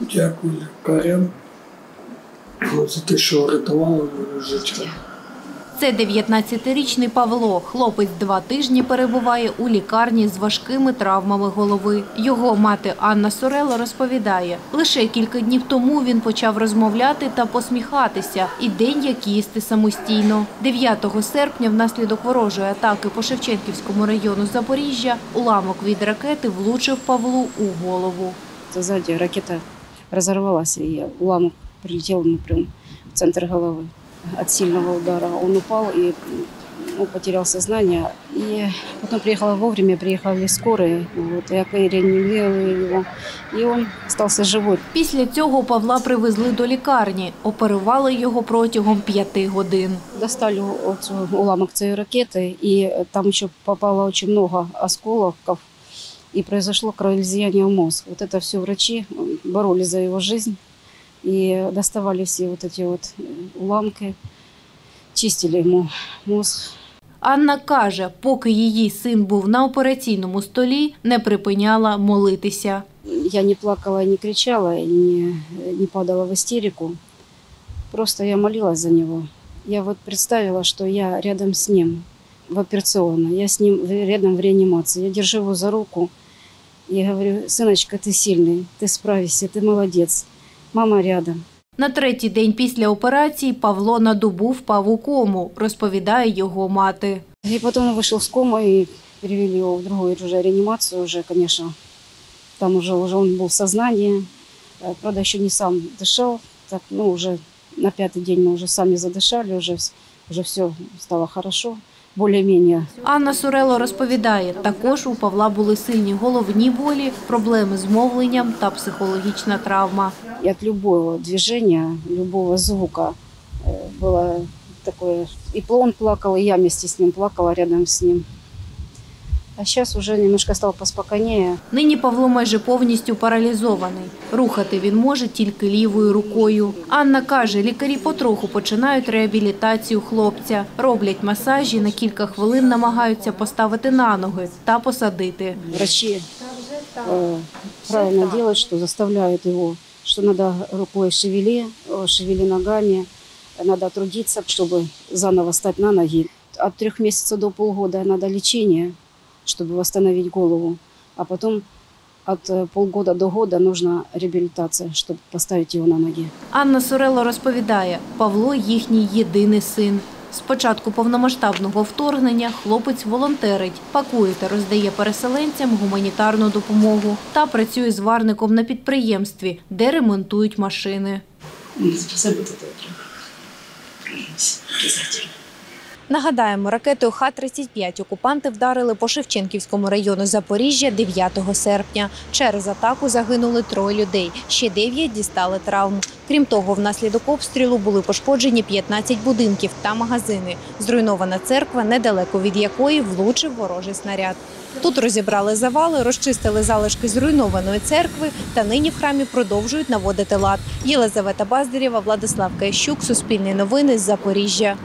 Дякую лікарям за те, що врятували моє життя. Це 19-річний Павло. Хлопець два тижні перебуває у лікарні з важкими травмами голови. Його мати Анна Сорело розповідає, лише кілька днів тому він почав розмовляти та посміхатися, і день як їсти самостійно. 9 серпня внаслідок ворожої атаки по Шевченківському району Запоріжжя уламок від ракети влучив Павлу у голову. Сзади ракета разорвалась, и уламок прилетел ему прям в центр головы. От сильного удара он упал и ну, потерял сознание. И потом приехала вовремя, приехали скорые, вот, и реанимировали его. И он остался живой. Після цього Павла привезли до лікарні. Оперували його протягом п'яти годин. Достали уламок цієї ракети, і там ще попало очень много осколков, и произошло кровоизлияние в мозг. Вот это все врачи боролись за его жизнь и доставали все вот эти вот э, уламки, чистили ему мозг. Анна каже, поки її син був на операційному столі, не припиняла молитися. Я не плакала, не кричала, и не, не падала в истерику. Просто я молилась за него. Я вот представила, что я рядом с ним в операционной, я с ним в- рядом в реанимации. Я держу его за руку и говорю, сыночка, ты сильный, ты справишься, ты молодец. Мама рядом. На третій день після операції Павло на добу впав у кому, розповідає його мати. И потом он вышел с комы и перевели его в другую уже реанимацию уже, конечно. Там уже, уже он был в сознании. Э, Правда, еще не сам дышал. Так, ну, уже на пятый день мы уже сами задышали, уже, вс- уже все стало хорошо. Более-менее. Анна Сурело розповідає, також у Павла були сильні головні болі, проблеми з мовленням та психологічна травма. Як от любого движения, любого звука э, было І И он плакав, і я вместе з ним плакала рядом з ним. А сейчас уже немножко стал поспокойнее. Нині Павло майже повністю паралізований. Рухати він може тільки лівою рукою. Анна каже, лікарі потроху починають реабілітацію хлопця. Роблять масажі, на кілька хвилин намагаються поставити на ноги та посадити. врачи э, правильно делают, что заставляют его, что надо рукой шевели, э, шевели ногами, надо трудиться, чтобы заново стать на ноги. От трех месяцев до полгода надо лечение, чтобы восстановить голову, а потом от э, полгода до года нужна реабилитация, чтобы поставить его на ноги. Анна Сорело розповідає, Павло їхній єдиний син. З початку повномасштабного вторгнення хлопець волонтерить, пакує та роздає переселенцям гуманітарну допомогу та працює зварником на підприємстві, де ремонтують машини. Нагадаємо, ракетою Х-35 окупанти вдарили по Шевченківському району Запоріжжя 9 серпня. Через атаку загинули троє людей, ще дев'ять дістали травм. Крім того, внаслідок обстрілу були пошкоджені 15 будинків та магазини. Зруйнована церква, недалеко від якої влучив ворожий снаряд. Тут розібрали завали, розчистили залишки зруйнованої церкви та нині в храмі продовжують наводити лад. Єлизавета Баздарєва, Владислав Кащук, Суспільне новини з Запоріжжя.